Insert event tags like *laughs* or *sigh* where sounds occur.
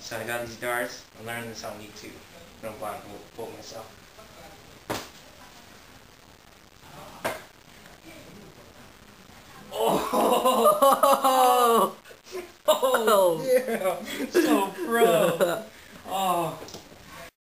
So I got these darts. I learned this on YouTube. I don't want to pull myself. Oh! *laughs* Oh, *laughs* yeah, so pro.